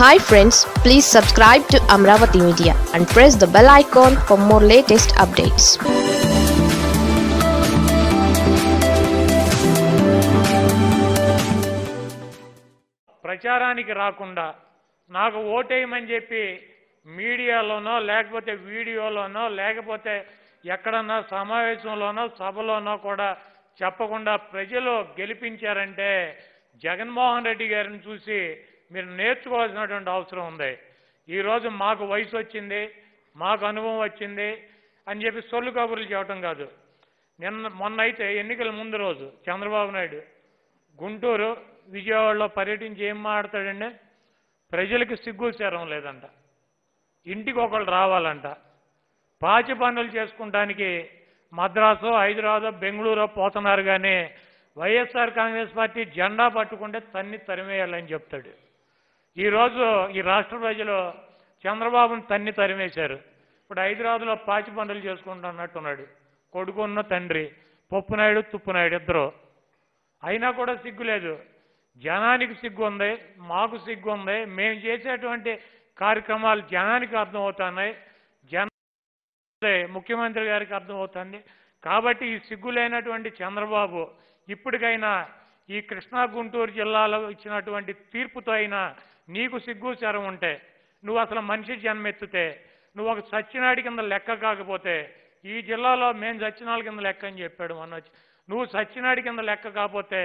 Hi friends please subscribe to Amaravati media and press the bell icon for more latest updates ప్రచారానికి రాకుండా నాకు ఓటేయమని చెప్పి మీడియాలోనో లేకపోతే వీడియోలోనో లేకపోతే ఎక్కడన్నా సమావేశంలోనో సభలోనో కూడా చెప్పకుండా ప్రజలు గెలిపించారంటే జగన్మోహన్ రెడ్డి గారిని చూసి మీరు నేర్చుకోవాల్సినటువంటి అవసరం ఉంది. ఈరోజు మాకు వయసు వచ్చింది మాకు అనుభవం వచ్చింది అని చెప్పి సొల్లు కబుర్లు చెప్పడం కాదు. నిన్న మొన్న అయితే ఎన్నికల ముందు రోజు చంద్రబాబు నాయుడు గుంటూరు విజయవాడలో పర్యటించి ఏం మాట్లాడతాడండి ప్రజలకు సిగ్గు చేరం లేదంట. ఇంటికి ఒకళ్ళు రావాలంట. పాచి పనులు చేసుకుంటానికి మద్రాసు హైదరాబాద్ బెంగళూరు పోతున్నారు కానీ వైఎస్ఆర్ కాంగ్రెస్ పార్టీ జెండా పట్టుకుంటే తన్ని తరిమేయాలని చెప్తాడు. ఈరోజు ఈ రాష్ట్ర ప్రజలు చంద్రబాబును తన్ని తరిమేశారు. ఇప్పుడు హైదరాబాద్లో పాచి పనులు చేసుకుంటున్నట్టున్నాడు కొడుకున్న తండ్రి పప్పునాయుడు తుప్పునాయుడు ఇద్దరు. అయినా కూడా సిగ్గు లేదు. జనానికి సిగ్గు ఉంది మాకు సిగ్గు ఉంది. మేము చేసేటువంటి కార్యక్రమాలు జనానికి అర్థమవుతున్నాయి. జన ముఖ్యమంత్రి గారికి అర్థమవుతుంది. కాబట్టి ఈ సిగ్గులైనటువంటి చంద్రబాబు ఇప్పటికైనా ఈ కృష్ణా గుంటూరు జిల్లాలో ఇచ్చినటువంటి తీర్పుతో అయినా నీకు సిగ్గు ఉంటే నువ్వు అసలు మనిషి జన్మెత్తితే నువ్వు ఒక సత్యనాడి కింద లెక్క కాకపోతే ఈ జిల్లాలో మేము సత్యనాడు కింద లెక్క అని చెప్పాడు మొన్న వచ్చి నువ్వు సత్యనాడి కింద లెక్క కాకపోతే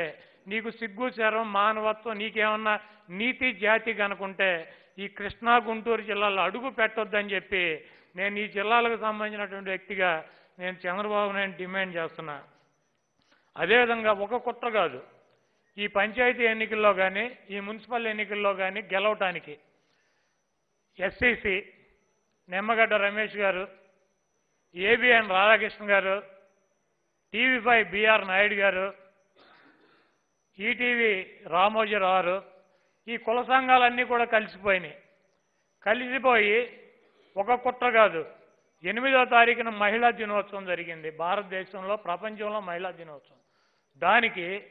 నీకు సిగ్గు శరం మానవత్వం నీకేమన్నా నీతి జాతి కనుకుంటే ఈ కృష్ణా గుంటూరు జిల్లాలో అడుగు పెట్టొద్దని చెప్పి నేను ఈ జిల్లాలకు సంబంధించినటువంటి వ్యక్తిగా నేను చంద్రబాబు నాయుడు డిమాండ్ చేస్తున్నా. అదేవిధంగా ఒక కుట్ర కాదు. ఈ పంచాయతీ ఎన్నికల్లో కానీ ఈ మున్సిపల్ ఎన్నికల్లో కానీ గెలవటానికి ఎస్సీసీ నిమ్మగడ్డ రమేష్ గారు ఏబిఎన్ రాధాకృష్ణ గారు టీవీ ఫైవ్ బిఆర్ నాయుడు గారు ఈటీవీ రామోజీరావు గారు ఈ కుల సంఘాలన్నీ కూడా కలిసిపోయినాయి. కలిసిపోయి ఒక కుట్ర కాదు ఎనిమిదో తారీఖున మహిళా దినోత్సవం జరిగింది. భారతదేశంలో ప్రపంచంలో మహిళా దినోత్సవం. దానికి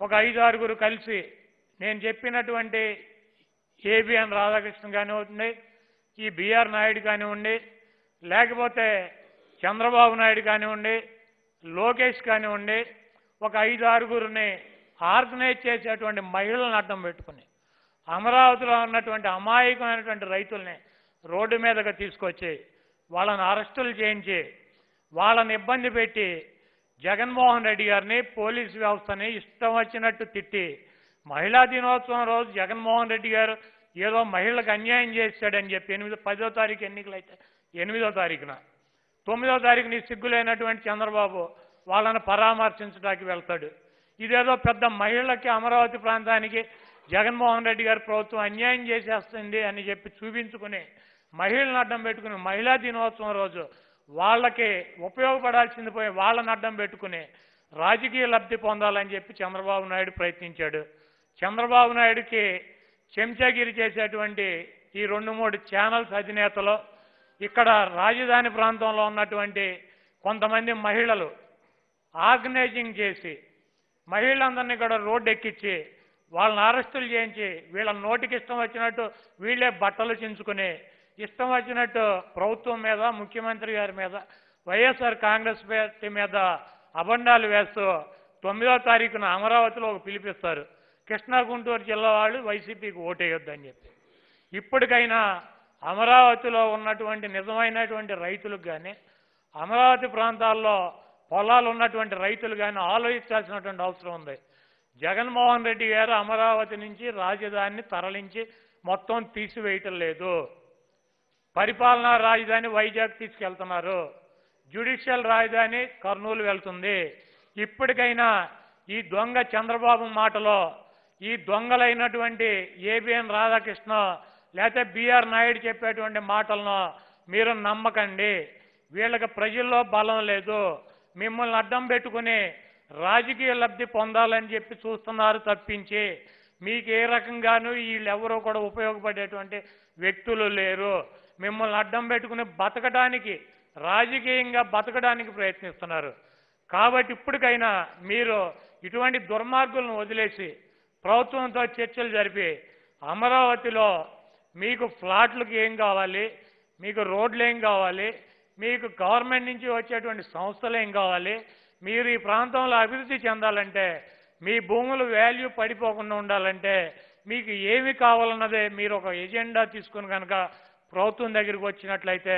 ఒక ఐదు ఆరుగురు కలిసి నేను చెప్పినటువంటి ఏబిఎన్ రాధాకృష్ణ కానివ్వండి ఈ బిఆర్ నాయుడు కానివ్వండి లేకపోతే చంద్రబాబు నాయుడు కానివ్వండి లోకేష్ కానివ్వండి ఒక ఐదు ఆరుగురిని ఆర్గనైజ్ చేసేటువంటి మహిళలను అడ్డం పెట్టుకుని అమరావతిలో ఉన్నటువంటి అమాయకమైనటువంటి రైతుల్ని రోడ్డు మీదగా తీసుకొచ్చి వాళ్ళని అరెస్టులు చేయించి వాళ్ళని ఇబ్బంది పెట్టి జగన్మోహన్ రెడ్డి గారిని పోలీసు వ్యవస్థని ఇష్టం వచ్చినట్టు తిట్టి మహిళా దినోత్సవం రోజు జగన్మోహన్ రెడ్డి గారు ఏదో మహిళలకు అన్యాయం చేశాడని చెప్పి ఎనిమిదో పదో తారీఖు ఎన్నికలు అయితే ఎనిమిదో తారీఖున. తొమ్మిదో తారీఖుని సిగ్గులైనటువంటి చంద్రబాబు వాళ్ళని పరామర్శించడానికి వెళ్తాడు. ఇదేదో పెద్ద మహిళలకి అమరావతి ప్రాంతానికి జగన్మోహన్ రెడ్డి గారి ప్రభుత్వం అన్యాయం చేసేస్తుంది అని చెప్పి చూపించుకుని మహిళలను అడ్డం పెట్టుకుని మహిళా దినోత్సవం రోజు వాళ్ళకి ఉపయోగపడాల్సింది పోయి వాళ్ళని అడ్డం పెట్టుకుని రాజకీయ లబ్ధి పొందాలని చెప్పి చంద్రబాబు నాయుడు ప్రయత్నించాడు. చంద్రబాబు నాయుడుకి చెంచాగిరి చేసేటువంటి ఈ రెండు మూడు ఛానల్స్ అధినేతలు ఇక్కడ రాజధాని ప్రాంతంలో ఉన్నటువంటి కొంతమంది మహిళలు ఆర్గనైజింగ్ చేసి మహిళలందరినీ కూడా రోడ్డు ఎక్కించి వాళ్ళని అరెస్టులు చేయించి వీళ్ళ నోటికి ఇష్టం వచ్చినట్టు వీళ్ళే బట్టలు చించుకుని ఇష్టం వచ్చినట్టు ప్రభుత్వం మీద ముఖ్యమంత్రి గారి మీద వైఎస్ఆర్ కాంగ్రెస్ పార్టీ మీద అబండాలు వేస్తూ తొమ్మిదో తారీఖున అమరావతిలో ఒక పిలిపిస్తారు. కృష్ణా గుంటూరు జిల్లా వాళ్ళు వైసీపీకి ఓటేయొద్దని చెప్పి. ఇప్పటికైనా అమరావతిలో ఉన్నటువంటి నిజమైనటువంటి రైతులకు కానీ అమరావతి ప్రాంతాల్లో పొలాలు ఉన్నటువంటి రైతులు కానీ ఆలోచించాల్సినటువంటి అవసరం ఉంది. జగన్మోహన్ రెడ్డి గారు అమరావతి నుంచి రాజధానిని తరలించి మొత్తం తీసివేయటం లేదు. పరిపాలనా రాజధాని వైజాగ్ తీసుకెళ్తున్నారు. జ్యుడిషియల్ రాజధాని కర్నూలు వెళ్తుంది. ఇప్పటికైనా ఈ దొంగ చంద్రబాబు మాటలో ఈ దొంగలైనటువంటి ఏబిఎన్ రాధాకృష్ణ లేకపోతే బిఆర్ నాయుడు చెప్పేటువంటి మాటలను మీరు నమ్మకండి. వీళ్ళకి ప్రజల్లో బలం లేదు. మిమ్మల్ని అడ్డం పెట్టుకుని రాజకీయ లబ్ధి పొందాలని చెప్పి చూస్తున్నారు తప్పించి మీకు ఏ రకంగానూ వీళ్ళెవరూ కూడా ఉపయోగపడేటువంటి వ్యక్తులు లేరు. మిమ్మల్ని అడ్డం పెట్టుకుని బతకడానికి రాజకీయంగా బతకడానికి ప్రయత్నిస్తున్నారు. కాబట్టి ఇప్పటికైనా మీరు ఇటువంటి దుర్మార్గులను వదిలేసి ప్రభుత్వంతో చర్చలు జరిపి అమరావతిలో మీకు ఫ్లాట్లకు ఏం కావాలి మీకు రోడ్లు ఏం కావాలి మీకు గవర్నమెంట్ నుంచి వచ్చేటువంటి సంస్థలు ఏం కావాలి మీరు ఈ ప్రాంతంలో అభివృద్ధి చెందాలంటే మీ భూములు వాల్యూ పడిపోకుండా ఉండాలంటే మీకు ఏమి కావాలన్నదే మీరు ఒక ఎజెండా తీసుకుని కనుక ప్రభుత్వం దగ్గరికి వచ్చినట్లయితే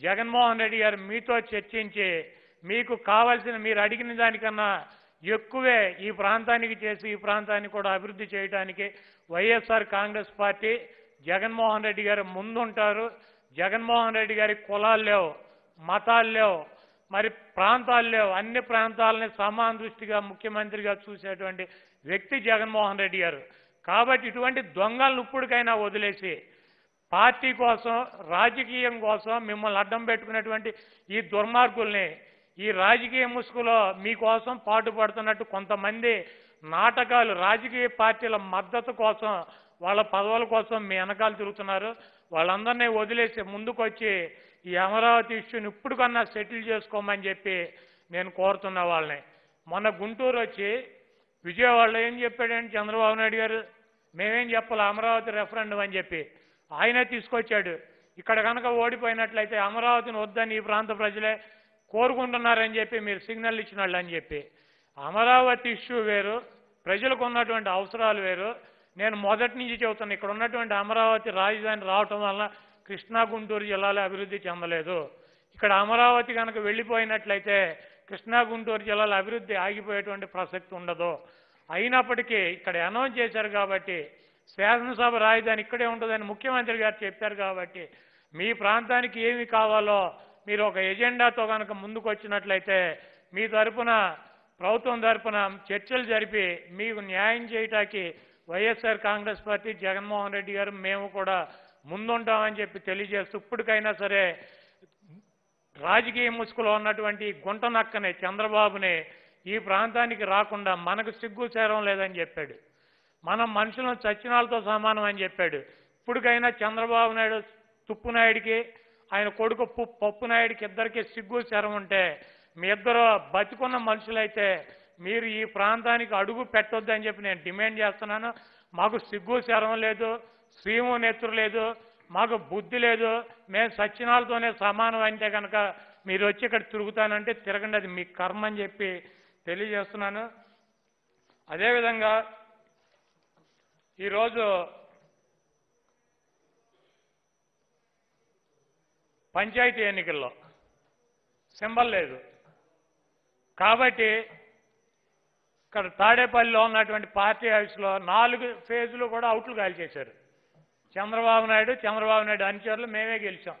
జగన్మోహన్ రెడ్డి గారు మీతో చర్చించి మీకు కావలసిన మీరు అడిగిన దానికన్నా ఎక్కువే ఈ ప్రాంతానికి చేసి ఈ ప్రాంతాన్ని కూడా అభివృద్ధి చేయడానికి YSR Congress Party Jaganmohan Reddy గారు ముందుంటారు. జగన్మోహన్ రెడ్డి గారి కులాలు లేవు మతాలు లేవు మరి ప్రాంతాలు లేవు. అన్ని ప్రాంతాలని సమాన దృష్టిగా ముఖ్యమంత్రిగా చూసేటువంటి వ్యక్తి జగన్మోహన్ రెడ్డి గారు. కాబట్టి ఇటువంటి దొంగలను ఇప్పటికైనా వదిలేసి పార్టీ కోసం రాజకీయం కోసం మిమ్మల్ని అడ్డం పెట్టుకున్నటువంటి ఈ దుర్మార్గుల్ని ఈ రాజకీయ ముసుగులో మీకోసం పాటుపడుతున్నట్టు కొంతమంది నాటకాలు రాజకీయ పార్టీల మద్దతు కోసం వాళ్ళ పదవుల కోసం మీ వెనకాల తిరుగుతున్నారు. వాళ్ళందరినీ వదిలేసి ముందుకొచ్చి ఈ అమరావతి ఇష్యూని ఇప్పుడు కన్నా సెటిల్ చేసుకోమని చెప్పి నేను కోరుతున్న వాళ్ళని. మొన్న గుంటూరు వచ్చి విజయవాడలో ఏం చెప్పాడంటే చంద్రబాబు నాయుడు గారు? మేమేం చెప్పాలి? అమరావతి రెఫరెండం అని చెప్పి. ఆయనే తీసుకొచ్చాడు. ఇక్కడ కనుక ఓడిపోయినట్లయితే అమరావతిని వద్దని ఈ ప్రాంత ప్రజలే కోరుకుంటున్నారని చెప్పి మీరు సిగ్నల్ ఇచ్చిన వాళ్ళు అని చెప్పి. అమరావతి ఇష్యూ వేరు ప్రజలకు ఉన్నటువంటి అవసరాలు వేరు. నేను మొదటి నుంచి చెబుతాను ఇక్కడ ఉన్నటువంటి అమరావతి రాజధాని రావటం వలన కృష్ణా గుంటూరు జిల్లాలో అభివృద్ధి చెందలేదు. ఇక్కడ అమరావతి కనుక వెళ్ళిపోయినట్లయితే కృష్ణా గుంటూరు జిల్లాలో అభివృద్ధి ఆగిపోయేటువంటి ప్రసక్తి ఉండదు. అయినప్పటికీ ఇక్కడ అనౌన్స్ చేశారు కాబట్టి శాసనసభ రాజధాని ఇక్కడే ఉంటుందని ముఖ్యమంత్రి గారు చెప్పారు కాబట్టి మీ ప్రాంతానికి ఏమి కావాలో మీరు ఒక ఎజెండాతో కనుక ముందుకు వచ్చినట్లయితే మీ తరపున ప్రభుత్వం తరపున చర్చలు జరిపి మీకు న్యాయం చేయటానికి YSR Congress Party Jaganmohan Reddy గారు మేము కూడా ముందుంటామని చెప్పి తెలియజేస్తూ ఇప్పటికైనా సరే రాజకీయ ముసుగులో ఉన్నటువంటి గుంట నక్కనే చంద్రబాబుని ఈ ప్రాంతానికి రాకుండా మనకు సిగ్గు చేరం లేదని చెప్పాడు. మనం మనుషులను చచ్చినాలతో సమానం అని చెప్పాడు. ఇప్పటికైనా చంద్రబాబు నాయుడు తుప్పునాయుడికి ఆయన కొడుకు పప్పు నాయుడికి ఇద్దరికి సిగ్గు శరం ఉంటే మీ ఇద్దరు బతికున్న మనుషులైతే మీరు ఈ ప్రాంతానికి అడుగు పెట్టొద్దని చెప్పి నేను డిమాండ్ చేస్తున్నాను. మాకు సిగ్గు శరం లేదు శ్రీము నెత్తురు లేదు మాకు బుద్ధి లేదు మేము సచ్చినాలతోనే సమానం అంటే కనుక మీరు వచ్చి ఇక్కడ తిరుగుతానంటే తిరగండి అది మీ కర్మ అని చెప్పి తెలియజేస్తున్నాను. అదేవిధంగా ఈరోజు పంచాయతీ ఎన్నికల్లో సింబల్ లేదు. కాబట్టి ఇక్కడ తాడేపల్లిలో ఉన్నటువంటి పార్టీ ఆఫీస్లో నాలుగు ఫేజులు కూడా అవుట్లు ఖాళీ చేశారు. చంద్రబాబు నాయుడు చంద్రబాబు నాయుడు అనుచరులు మేమే గెలిచాం.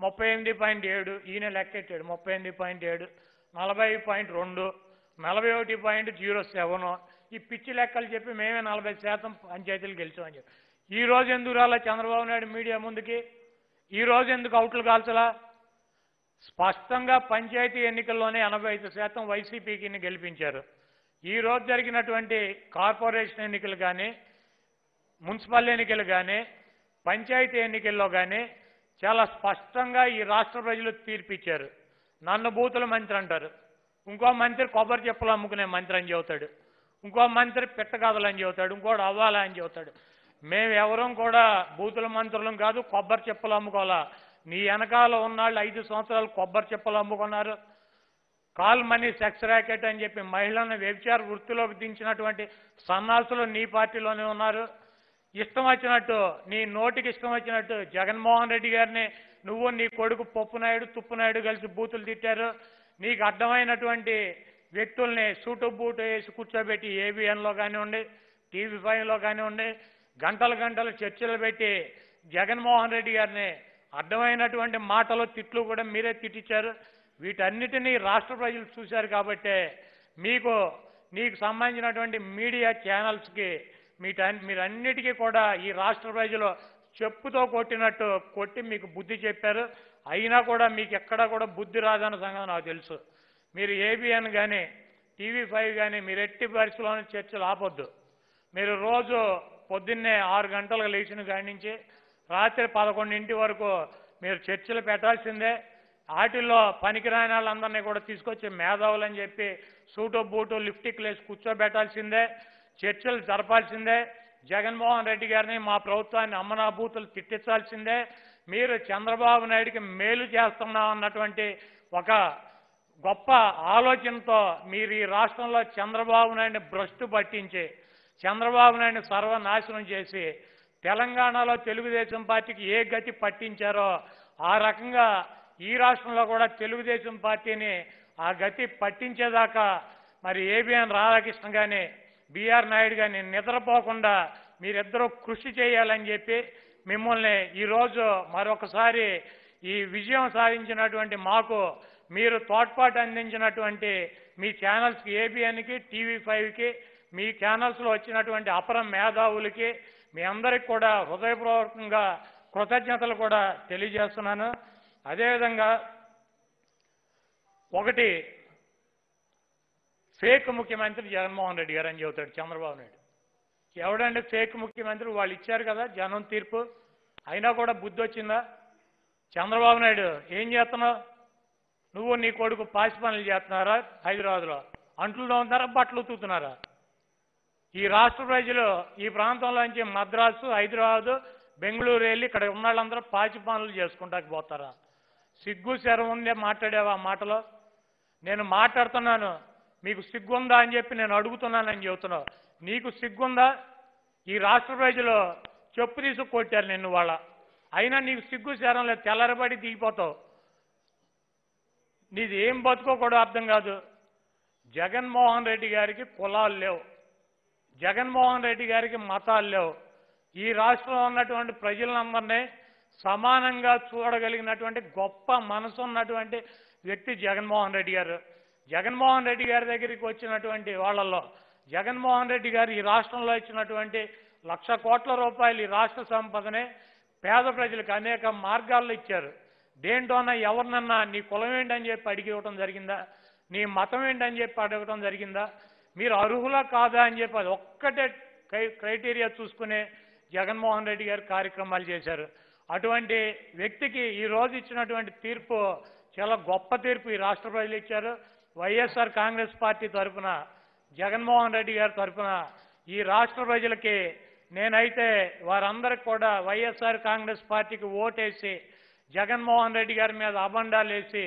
ముప్పై ఎనిమిది పాయింట్ ఏడు ఈయన లెక్కెట్టాడు. ముప్పై ఎనిమిది పాయింట్ ఏడు నలభై పాయింట్ రెండు నలభై ఒకటి పాయింట్ జీరో సెవెన్ ఈ పిచ్చి లెక్కలు చెప్పి మేమే నలభై శాతం పంచాయతీలు గెలిచామని చెప్పి. ఈ రోజు ఎందుకు రాలా చంద్రబాబు నాయుడు మీడియా ముందుకి? ఈ రోజు ఎందుకు అవుట్లు కాల్చలా? స్పష్టంగా పంచాయతీ ఎన్నికల్లోనే ఎనభై ఐదు శాతం వైసీపీకి గెలిపించారు. ఈ రోజు జరిగినటువంటి కార్పొరేషన్ ఎన్నికలు కానీ మున్సిపల్ ఎన్నికలు కానీ పంచాయతీ ఎన్నికల్లో కానీ చాలా స్పష్టంగా ఈ రాష్ట్ర ప్రజలు తీర్పిచ్చారు. నన్ను బూతుల మంత్రి అంటారు. ఇంకో మంత్రి కొబ్బరి చెప్పులు అమ్ముకునే మంత్రి అని చెబుతాడు. ఇంకో మంత్రి పిట్టకథలు అని చెబుతాడు ఇంకోటి అవ్వాలా అని చెబుతాడు. మేము ఎవరం కూడా బూతుల మంత్రులం కాదు కొబ్బరి చెప్పులు అమ్ముకోవాలా? నీ వెనకాల ఉన్నాళ్ళు ఐదు సంవత్సరాలు కొబ్బరి చెప్పులు అమ్ముకున్నారు. కాల్ మనీ సెక్స్ ర్యాకెట్ అని చెప్పి మహిళలను వ్యభిచార వృత్తిలోకి దించినటువంటి సన్నాసులు నీ పార్టీలోనే ఉన్నారు. ఇష్టం వచ్చినట్టు నీ నోటికి ఇష్టం వచ్చినట్టు జగన్మోహన్ రెడ్డి గారిని నువ్వు నీ కొడుకు పప్పునాయుడు తుప్పునాయుడు కలిసి బూతులు తిట్టారు. నీకు అర్థమైనటువంటి వ్యక్తుల్ని సూటు బూటు వేసి కూర్చోబెట్టి ఏబిఎన్లో కానివ్వండి టీవీ ఫైవ్లో కానివ్వండి గంటలు గంటలు చర్చలు పెట్టి జగన్మోహన్ రెడ్డి గారిని అర్థమైనటువంటి మాటలు తిట్లు కూడా మీరే తిట్టించారు వీటన్నిటినీ రాష్ట్ర ప్రజలు చూశారు కాబట్టే మీకు నీకు సంబంధించినటువంటి మీడియా ఛానల్స్కి మీట మీరన్నిటికీ కూడా ఈ రాష్ట్ర ప్రజలు చెప్పుతో కొట్టినట్టు కొట్టి మీకు బుద్ధి చెప్పారు. అయినా కూడా మీకు ఎక్కడా కూడా బుద్ధి రాదన్న సంగతి నాకు తెలుసు. మీరు ఏబిఎన్ కానీ టీవీ ఫైవ్ కానీ మీరు ఎట్టి పరిస్థితుల్లోనూ చర్చలు ఆపొద్దు. మీరు రోజు పొద్దున్నే ఆరు గంటలకు లేచిన కాడి నుంచి రాత్రి పదకొండింటి వరకు మీరు చర్చలు పెట్టాల్సిందే. వాటిల్లో పనికిరాని వాళ్ళందరినీ కూడా తీసుకొచ్చి మేధావులు అని చెప్పి సూటు బూటు లిఫ్టిక్ లేసి కూర్చోబెట్టాల్సిందే. చర్చలు జరపాల్సిందే. జగన్మోహన్ రెడ్డి గారిని మా ప్రభుత్వాన్ని అమ్మనాభూతులు తిట్టించాల్సిందే. మీరు చంద్రబాబు నాయుడికి మేలు చేస్తున్నాం అన్నటువంటి ఒక గొప్ప ఆలోచనతో మీరు ఈ రాష్ట్రంలో చంద్రబాబు నాయుడిని భ్రష్టు పట్టించి చంద్రబాబు నాయుడిని సర్వనాశనం చేసి తెలంగాణలో తెలుగుదేశం పార్టీకి ఏ గతి పట్టించారో ఆ రకంగా ఈ రాష్ట్రంలో కూడా తెలుగుదేశం పార్టీని ఆ గతి పట్టించేదాకా మరి ఏబిఎన్ రాధాకృష్ణ కానీ బిఆర్ నాయుడు కానీ నిద్రపోకుండా మీరిద్దరూ కృషి చేయాలని చెప్పి మిమ్మల్ని ఈరోజు మరొకసారి ఈ విజయం సాధించినటువంటి మాకు మీరు తోడ్పాటు అందించినటువంటి మీ ఛానల్స్కి ఏబిఎన్కి టీవీ ఫైవ్కి మీ ఛానల్స్లో వచ్చినటువంటి అపర మేధావులకి మీ అందరికి కూడా హృదయపూర్వకంగా కృతజ్ఞతలు కూడా తెలియజేస్తున్నాను. అదేవిధంగా ఒకటి ఫేక్ ముఖ్యమంత్రి జగన్మోహన్ రెడ్డి గారు అని చెబుతాడు చంద్రబాబు నాయుడు. ఎవడంటే ఫేక్ ముఖ్యమంత్రి? వాళ్ళు ఇచ్చారు కదా జనం తీర్పు. అయినా కూడా బుద్ధి వచ్చిందా? చంద్రబాబు నాయుడు ఏం చేస్తున్నావు? నువ్వు నీ కొడుకు పాసి పనులు చేస్తున్నారా హైదరాబాద్లో? అంట్లు తోముతున్నారా బట్టలు ఉతుకుతున్నారా? ఈ రాష్ట్ర ప్రజలు ఈ ప్రాంతంలోంచి మద్రాసు హైదరాబాదు బెంగళూరు వెళ్ళి ఇక్కడ ఉన్న వాళ్ళందరూ పాచి పనులు చేసుకుంటాకి పోతారా? సిగ్గు శరం ఉందే మాట్లాడేవా మాటలో? నేను మాట్లాడుతున్నాను. మీకు సిగ్గుందా అని చెప్పి నేను అడుగుతున్నానని చెబుతున్నావు. నీకు సిగ్గుందా? ఈ రాష్ట్ర ప్రజలు చెప్పు తీసుకు కొట్టారు నిన్ను వాళ్ళ. అయినా నీకు సిగ్గు శరం లేదు తెల్లరబడి దిగిపోతావు. నీది ఏం బతుకో కూడా అర్థం కాదు. జగన్మోహన్ రెడ్డి గారికి కులాలు లేవు. జగన్మోహన్ రెడ్డి గారికి మతాలు లేవు. ఈ రాష్ట్రంలో ఉన్నటువంటి ప్రజలందరినీ సమానంగా చూడగలిగినటువంటి గొప్ప మనసు ఉన్నటువంటి వ్యక్తి జగన్మోహన్ రెడ్డి గారు. జగన్మోహన్ రెడ్డి గారి దగ్గరికి వచ్చినటువంటి వాళ్ళల్లో జగన్మోహన్ రెడ్డి గారు ఈ రాష్ట్రంలో ఇచ్చినటువంటి లక్ష కోట్ల రూపాయలు ఈ రాష్ట్ర సంపదనే పేద ప్రజలకు అనేక మార్గాల్లో ఇచ్చారు. దేంటోనా ఎవరినన్నా నీ కులం ఏంటని చెప్పి అడిగి ఇవ్వటం జరిగిందా? నీ మతం ఏంటని చెప్పి అడగటం జరిగిందా? మీరు అర్హులా కాదా అని చెప్పి అది ఒక్కటే క్రై- క్రైటీరియా చూసుకునే జగన్మోహన్ రెడ్డి గారు కార్యక్రమాలు చేశారు. అటువంటి వ్యక్తికి ఈరోజు ఇచ్చినటువంటి తీర్పు చాలా గొప్ప తీర్పు ఈ రాష్ట్ర ప్రజలు ఇచ్చారు. వైఎస్ఆర్ కాంగ్రెస్ పార్టీ తరఫున జగన్మోహన్ రెడ్డి గారి తరఫున ఈ రాష్ట్ర ప్రజలకి నేనైతే వారందరికి కూడా వైఎస్ఆర్ కాంగ్రెస్ పార్టీకి ఓటేసి జగన్మోహన్ రెడ్డి గారి మీద అబండాలు వేసి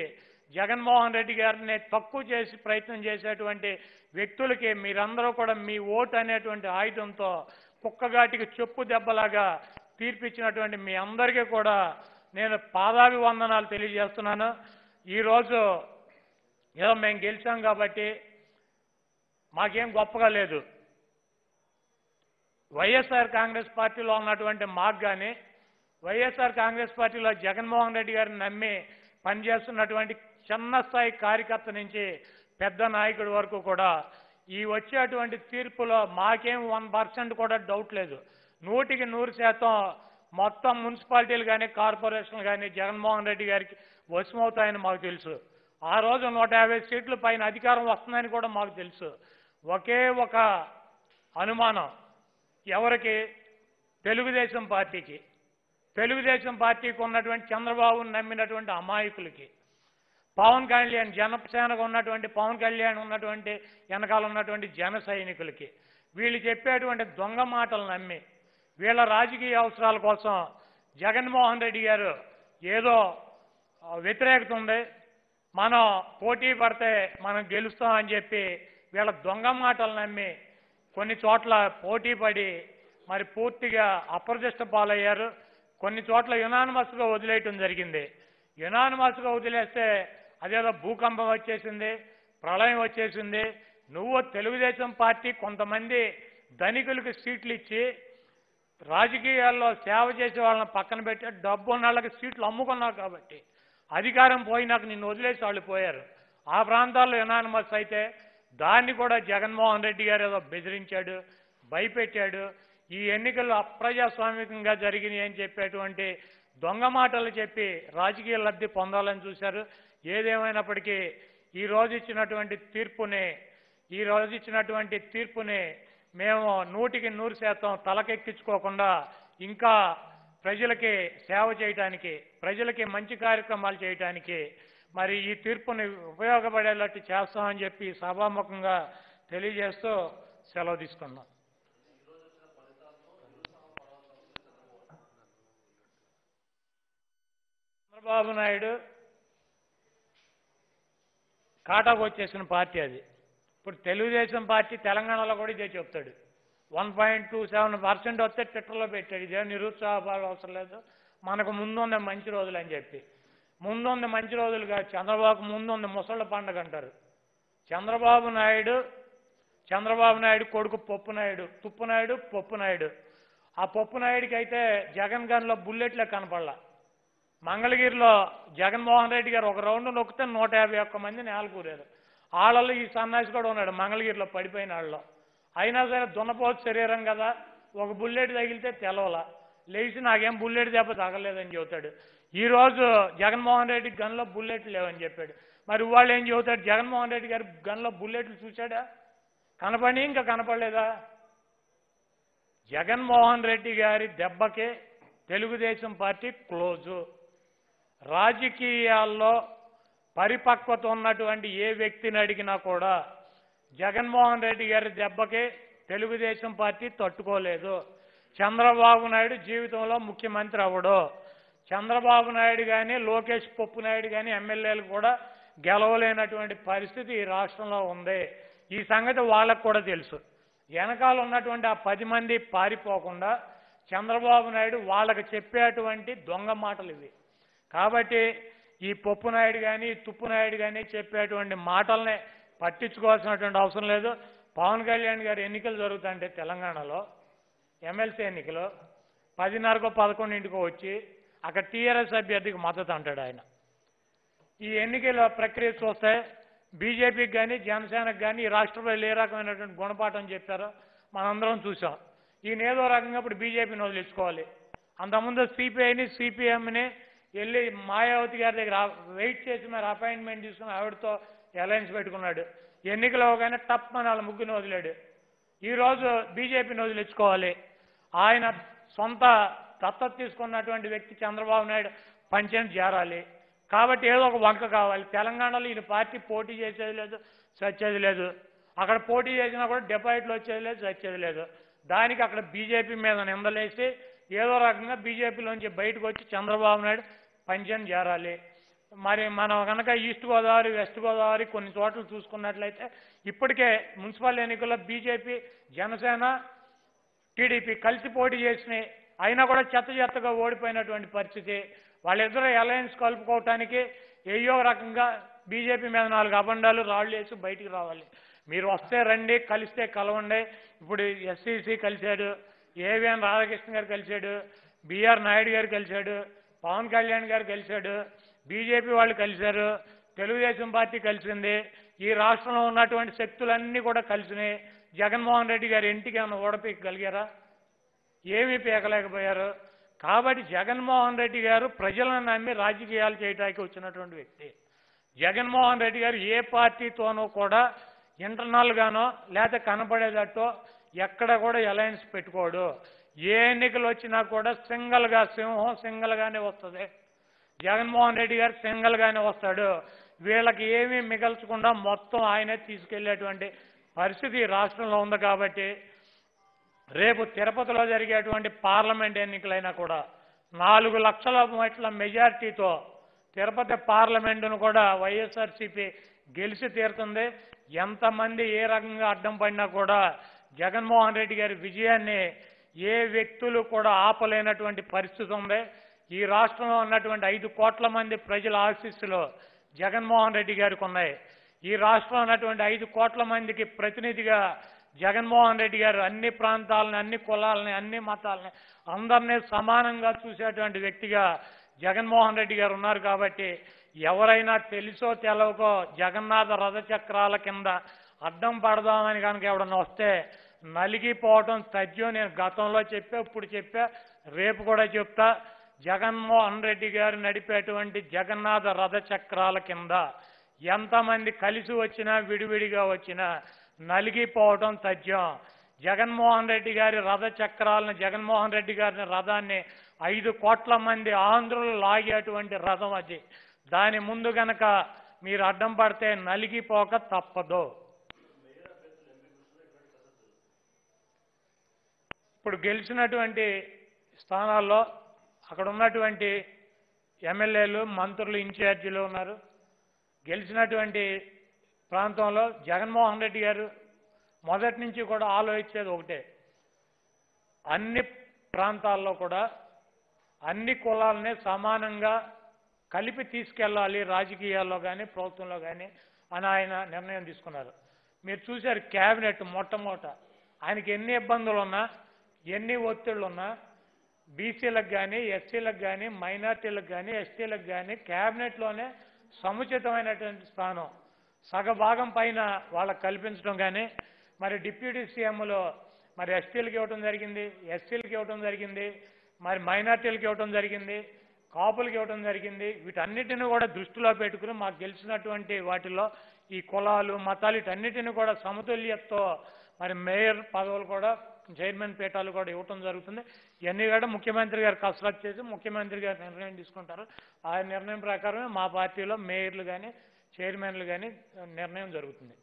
జగన్మోహన్ రెడ్డి గారిని తక్కువ చేసి ప్రయత్నం చేసేటువంటి వ్యక్తులకి మీరందరూ కూడా మీ ఓటు అనేటువంటి ఆయుధంతో కుక్కగాటికి చెప్పు దెబ్బలాగా తీర్పిచ్చినటువంటి మీ అందరికీ కూడా నేను పాదాభివందనాలు తెలియజేస్తున్నాను. ఈరోజు ఏదో మేము గెలిచాం కాబట్టి మాకేం గొప్పగా లేదు. వైఎస్ఆర్ కాంగ్రెస్ పార్టీలో ఉన్నటువంటి మాకు కానీ వైఎస్ఆర్ కాంగ్రెస్ పార్టీలో జగన్మోహన్ రెడ్డి గారిని నమ్మి పనిచేస్తున్నటువంటి చిన్న స్థాయి కార్యకర్త నుంచి పెద్ద నాయకుడి వరకు కూడా ఈ వచ్చేటువంటి తీర్పులో మాకేం వన్ పర్సెంట్ కూడా డౌట్ లేదు. నూటికి నూరు శాతం మొత్తం మున్సిపాలిటీలు కానీ కార్పొరేషన్లు కానీ జగన్మోహన్ రెడ్డి గారికి వశమవుతాయని మాకు తెలుసు. ఆ రోజు నూట యాభై సీట్ల పైన అధికారం వస్తుందని కూడా మాకు తెలుసు. ఒకే ఒక అనుమానం ఎవరికి? తెలుగుదేశం పార్టీకి. తెలుగుదేశం పార్టీకి ఉన్నటువంటి చంద్రబాబును నమ్మినటువంటి అమాయకులకి పవన్ కళ్యాణ్ జనసేనకు ఉన్నటువంటి పవన్ కళ్యాణ్ ఉన్నటువంటి వెనకాల ఉన్నటువంటి జన సైనికులకి వీళ్ళు చెప్పేటువంటి దొంగ మాటలు నమ్మి వీళ్ళ రాజకీయ అవసరాల కోసం జగన్మోహన్ రెడ్డి గారు ఏదో వ్యతిరేకత ఉంది మనం పోటీ పడితే మనం గెలుస్తామని చెప్పి వీళ్ళ దొంగ మాటలు నమ్మి కొన్ని చోట్ల పోటీ పడి మరి పూర్తిగా అప్రదిష్ట పాలయ్యారు. కొన్ని చోట్ల యునానిమస్గా వదిలేయటం జరిగింది. యునానిమస్గా వదిలేస్తే అదేదో భూకంపం వచ్చేసింది ప్రళయం వచ్చేసింది. నువ్వు తెలుగుదేశం పార్టీ కొంతమంది ధనికులకు సీట్లు ఇచ్చి రాజకీయాల్లో సేవ చేసే వాళ్ళని పక్కన పెట్టి డబ్బు ఉన్న వాళ్ళకి సీట్లు అమ్ముకున్నావు కాబట్టి అధికారం పోయినాక నిన్ను వదిలేసి వాళ్ళు పోయారు. ఆ ప్రాంతాల్లో యునానిమస్ అయితే దాన్ని కూడా జగన్మోహన్ రెడ్డి గారు ఏదో బెదిరించాడు భయపెట్టాడు. ఈ ఎన్నికలు అప్రజాస్వామికంగా జరిగినాయి అని చెప్పేటువంటి దొంగ మాటలు చెప్పి రాజకీయ లబ్ధి పొందాలని చూశారు. ఏదేమైనప్పటికీ ఈ రోజు ఇచ్చినటువంటి తీర్పుని ఈ రోజు ఇచ్చినటువంటి తీర్పుని మేము నూటికి నూరు శాతం తలకెక్కించుకోకుండా ఇంకా ప్రజలకి సేవ చేయటానికి ప్రజలకి మంచి కార్యక్రమాలు చేయటానికి మరి ఈ తీర్పుని ఉపయోగపడేటట్టు చేస్తామని చెప్పి సభాముఖంగా తెలియజేస్తూ సెలవు తీసుకున్నాం చంద్రబాబు నాయుడు కాటాకు వచ్చేసిన పార్టీ అది. ఇప్పుడు తెలుగుదేశం పార్టీ తెలంగాణలో కూడా ఇదే చెప్తాడు. One point two seven percent వస్తే ట్విట్టర్లో పెట్టాడు. ఇదే నిరుత్సాహపాలు అవసరం లేదు. మనకు ముందున్న మంచి రోజులు అని చెప్పి. ముందున్న మంచి రోజులు కాదు. చంద్రబాబు ముందున్న ముసళ్ళ పండుగ అంటారు. చంద్రబాబు నాయుడు చంద్రబాబు నాయుడు కొడుకు పప్పు నాయుడు తుప్పు నాయుడు పప్పు నాయుడు. ఆ పప్పు నాయుడికి అయితే జగన్ గన్లో బుల్లెట్లే కనపడలా. మంగళగిరిలో జగన్మోహన్ రెడ్డి గారు ఒక రౌండ్ నొక్కితే నూట యాభై ఒక్క మంది నేలకూరారు వాళ్ళలో ఈ సన్నాసి కూడా ఉన్నాడు మంగళగిరిలో పడిపోయిన వాళ్ళలో అయినా సరే దున్నపోతు శరీరం కదా ఒక బుల్లెట్ తగిలితే తెలవలా. లేచి నాకేం బుల్లెట్ దెబ్బ తగలేదని చెబుతాడు. ఈరోజు జగన్మోహన్ రెడ్డి గన్లో బుల్లెట్లు లేవని చెప్పాడు. మరి వాళ్ళు ఏం చెబుతాడు? జగన్మోహన్ రెడ్డి గారు గన్లో బుల్లెట్లు చూశాడా? కనపడి ఇంకా కనపడలేదా? జగన్మోహన్ రెడ్డి గారి దెబ్బకే తెలుగుదేశం పార్టీ క్లోజు. రాజకీయాల్లో పరిపక్వత ఉన్నటువంటి ఏ వ్యక్తిని అడిగినా కూడా జగన్మోహన్ రెడ్డి గారి దెబ్బకే తెలుగుదేశం పార్టీ తట్టుకోలేదు. చంద్రబాబు నాయుడు జీవితంలో ముఖ్యమంత్రి అవ్వడు. చంద్రబాబు నాయుడు కానీ లోకేష్ పప్పు నాయుడు కానీ ఎమ్మెల్యేలు కూడా గెలవలేనటువంటి పరిస్థితి ఈ రాష్ట్రంలో ఉంది. ఈ సంగతి వాళ్ళకు కూడా తెలుసు. వెనకాల ఉన్నటువంటి ఆ పది మంది పారిపోకుండా చంద్రబాబు నాయుడు వాళ్ళకి చెప్పేటువంటి దొంగ మాటలు ఇవి. కాబట్టి ఈ పప్పు నాయుడు కానీ తుప్పు నాయుడు కానీ చెప్పేటువంటి మాటల్ని పట్టించుకోవాల్సినటువంటి అవసరం లేదు. పవన్ కళ్యాణ్ గారు ఎన్నికలు జరుగుతుంటే తెలంగాణలో ఎమ్మెల్సీ ఎన్నికలు పదిన్నరకో పదకొండింటికో వచ్చి అక్కడ టీఆర్ఎస్ అభ్యర్థికి మద్దతు అంటాడు ఆయన. ఈ ఎన్నికల ప్రక్రియ చూస్తే బీజేపీకి కానీ జనసేనకు కానీ ఈ రాష్ట్రంలో ఏ రకమైనటువంటి గుణపాఠం చెప్పారో మనందరం చూసాం ఈయన ఏదో రకంగా ఇప్పుడు బీజేపీని వదిలించుకోవాలి అంతకుముందు సిపిఐని సిపిఎంని వెళ్ళి మాయావతి గారి దగ్గర వెయిట్ చేసి మరి అపాయింట్మెంట్ తీసుకుని ఆవిడతో అలయన్స్ పెట్టుకున్నాడు. ఎన్నికలు అవగానే టప్ అని వాళ్ళ ముగ్గురిని వదిలాడు. ఈరోజు బీజేపీని వదిలించుకోవాలి. ఆయన సొంత దత్తత తీసుకున్నటువంటి వ్యక్తి చంద్రబాబు నాయుడు పంచాయతీ చేరాలి కాబట్టి ఏదో ఒక వంక కావాలి. తెలంగాణలో ఈయన పార్టీ పోటీ చేసేది లేదు చచ్చేది లేదు. అక్కడ పోటీ చేసినా కూడా డిపాజిట్లు వచ్చేది లేదు సచ్చేది లేదు. దానికి అక్కడ బీజేపీ మీద నిందలేసి ఏదో రకంగా బీజేపీలోంచి బయటకు వచ్చి చంద్రబాబు నాయుడు పంచాయతీ చేరాలి. మరి మనం కనుక ఈస్ట్ గోదావరి వెస్ట్ గోదావరి కొన్ని చోట్ల చూసుకున్నట్లయితే ఇప్పటికే మున్సిపల్ ఎన్నికల్లో బీజేపీ జనసేన టీడీపీ కలిసి పోటీ చేసినాయి. అయినా కూడా చెత్త చెత్తగా ఓడిపోయినటువంటి పరిస్థితి. వాళ్ళిద్దరూ అలయన్స్ కలుపుకోవటానికి ఏయో రకంగా బీజేపీ మీద నాలుగు అబండాలు రాళ్ళు వేసి బయటికి రావాలి. మీరు వస్తే రండి కలిస్తే కలవండి. ఇప్పుడు ఎస్సీసీ కలిశాడు ఏవిఎన్ రాధాకృష్ణ గారు కలిశాడు బిఆర్ నాయుడు గారు కలిశాడు పవన్ కళ్యాణ్ గారు కలిశాడు బీజేపీ వాళ్ళు కలిశారు తెలుగుదేశం పార్టీ కలిసింది. ఈ రాష్ట్రంలో ఉన్నటువంటి శక్తులన్నీ కూడా కలిసినాయి జగన్మోహన్ రెడ్డి గారి ఇంటికి ఏమైనా ఓడపీకగలిగారా ఏమీ పీకలేకపోయారు. కాబట్టి జగన్మోహన్ రెడ్డి గారు ప్రజలను నమ్మి రాజకీయాలు చేయడానికి వచ్చినటువంటి వ్యక్తి. జగన్మోహన్ రెడ్డి గారు ఏ పార్టీతోనూ కూడా ఇంటర్నల్గానో లేకపోతే కనపడేటట్టో ఎక్కడ కూడా అలయన్స్ పెట్టుకోడు. ఏ ఎన్నికలు వచ్చినా కూడా సింగల్గా సింహం సింగల్గానే వస్తుంది. జగన్మోహన్ రెడ్డి గారు సింగల్గానే వస్తాడు. వీళ్ళకి ఏమీ మిగల్చకుండా మొత్తం ఆయనే తీసుకెళ్ళేటువంటి పరిస్థితి రాష్ట్రంలో ఉంది కాబట్టి రేపు తిరుపతిలో జరిగేటువంటి పార్లమెంట్ ఎన్నికలైనా కూడా నాలుగు లక్షల మెట్ల మెజార్టీతో తిరుపతి పార్లమెంటును కూడా వైఎస్ఆర్సీపీ గెలిచి తీరుతుంది. ఎంతమంది ఏ రకంగా అడ్డం పడినా కూడా జగన్మోహన్ రెడ్డి గారి విజయాన్ని ఏ వ్యక్తులు కూడా ఆపలేనటువంటి పరిస్థితి ఉంది. ఈ రాష్ట్రంలో ఉన్నటువంటి ఐదు కోట్ల మంది ప్రజల ఆశీస్సులు జగన్మోహన్ రెడ్డి గారికి ఉన్నాయి. ఈ రాష్ట్రంలో ఉన్నటువంటి ఐదు కోట్ల మందికి ప్రతినిధిగా జగన్మోహన్ రెడ్డి గారు అన్ని ప్రాంతాలని అన్ని కులాలని అన్ని మతాలని అందరినీ సమానంగా చూసేటువంటి వ్యక్తిగా జగన్మోహన్ రెడ్డి గారు ఉన్నారు కాబట్టి ఎవరైనా తెలుసో తెలవకో జగన్నాథ రథచక్రాల కింద అడ్డం పడదామని కనుక ఎవడన్నా వస్తే నలిగిపోవటం సత్యం. నేను గతంలో చెప్పా ఇప్పుడు చెప్పా రేపు కూడా చెప్తా. జగన్మోహన్ రెడ్డి గారు నడిపేటువంటి జగన్నాథ రథచక్రాల కింద ఎంతమంది కలిసి వచ్చినా విడివిడిగా వచ్చినా నలిగిపోవటం సత్యం. జగన్మోహన్ రెడ్డి గారి రథ చక్రాలను జగన్మోహన్ రెడ్డి గారిని రథాన్ని ఐదు కోట్ల మంది ఆంధ్రులు లాగేటువంటి రథం అది. దాని ముందు గనక మీరు అడ్డం పడితే నలిగిపోక తప్పదు. ఇప్పుడు గెలిచినటువంటి స్థానాల్లో అక్కడ ఉన్నటువంటి ఎమ్మెల్యేలు మంత్రులు ఇన్ఛార్జీలు ఉన్నారు. గెలిచినటువంటి ప్రాంతంలో జగన్మోహన్ రెడ్డి గారు మొదటి నుంచి కూడా ఆలోచించేది ఒకటే. అన్ని ప్రాంతాల్లో కూడా అన్ని కులాలని సమానంగా కలిపి తీసుకెళ్ళాలి రాజకీయాల్లో కానీ ప్రభుత్వంలో కానీ అని ఆయన నిర్ణయం తీసుకున్నారు. మీరు చూశారు క్యాబినెట్ మొట్టమొదట. ఆయనకి ఎన్ని ఇబ్బందులు ఉన్నా ఎన్ని ఒత్తిళ్ళు ఉన్నా బీసీలకు కానీ ఎస్సీలకు కానీ మైనార్టీలకు కానీ ఎస్టీలకు కానీ క్యాబినెట్లోనే సముచితమైనటువంటి స్థానం. సగభాగం పైన వాళ్ళకి కల్పించడం కానీ మరి డిప్యూటీ సీఎంలో మరి ఎస్టీలకు ఇవ్వటం జరిగింది ఎస్సీలకు ఇవ్వటం జరిగింది మరి మైనార్టీలకు ఇవ్వటం జరిగింది కాపులకు ఇవ్వటం జరిగింది. వీటన్నిటిని కూడా దృష్టిలో పెట్టుకుని మాకు గెలిచినటువంటి వాటిలో ఈ కులాలు మతాలు వీటన్నిటిని కూడా సమతుల్యతతో మరి మేయర్ పదవులు కూడా చైర్మన్ పీఠాలు కూడా ఇవ్వటం జరుగుతుంది. ఇవన్నీ కూడా ముఖ్యమంత్రి గారు కసరత్ చేసి ముఖ్యమంత్రి గారు నిర్ణయం తీసుకుంటారు. ఆ నిర్ణయం ప్రకారమే మా పార్టీలో మేయర్లు కానీ చైర్మన్లు కానీ నిర్ణయం జరుగుతుంది.